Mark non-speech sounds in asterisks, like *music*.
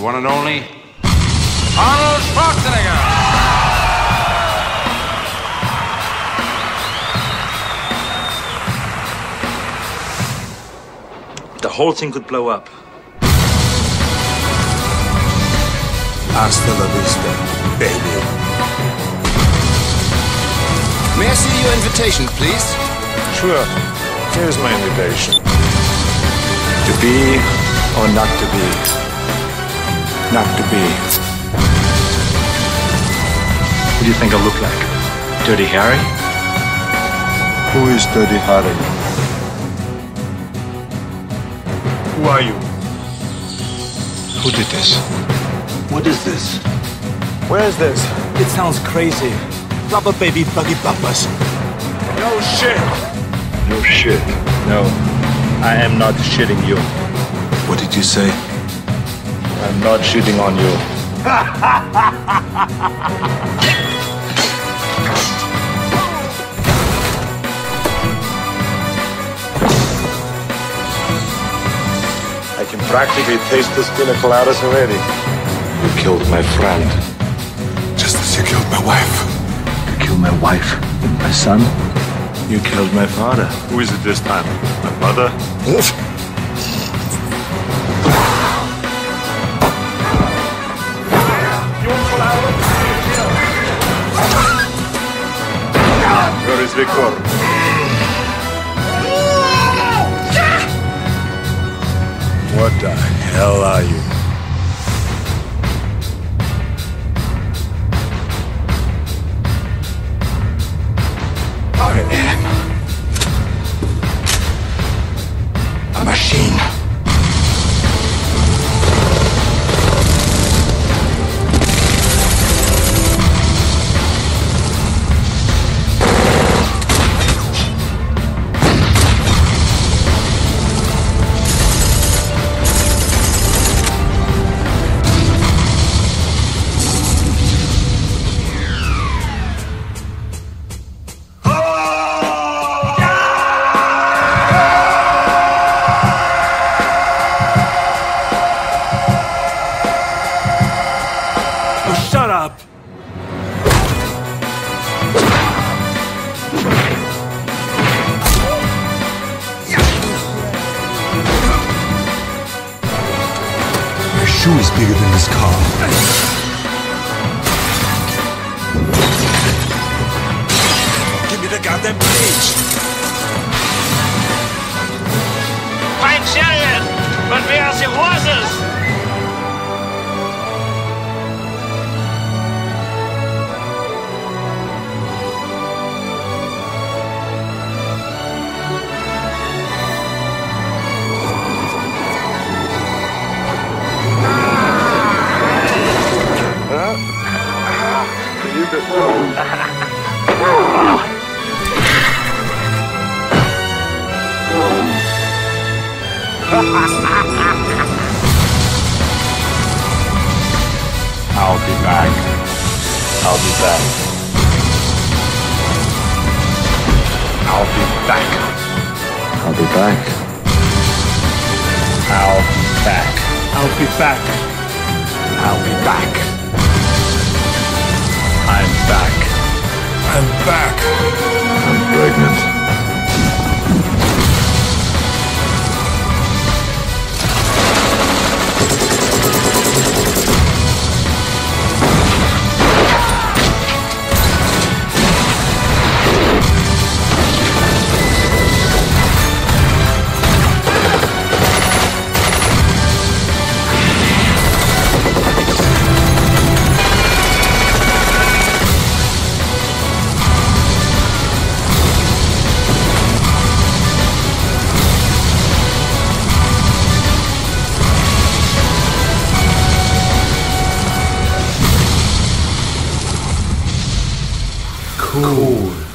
one and only Arnold Schwarzenegger. The whole thing could blow up. Hasta la vista, baby. May I see your invitation, please? Sure. Here's my invitation. To be or not to be? Not to be. What do you think I look like? Dirty Harry? Who is Dirty Harry? Who are you? Who did this? What is this? Where is this? It sounds crazy. Rubber baby buggy bumpers. No shit. No shit. No, I am not shitting you. What did you say? I'm not shooting on you. I can practically taste the pina coladas already. You killed my friend. Just as you killed my wife. You killed my wife and my son. You killed my father. Who is it this time? My mother? *laughs* Victor? What the hell are you? Oh, shut up! Your shoe is bigger than this car. Give me the goddamn cage! Fine chariot, but where are the horses? I'll be back. I'll be back. I'll be back. I'll be back. I'll be back. I'll be back. cool. cool.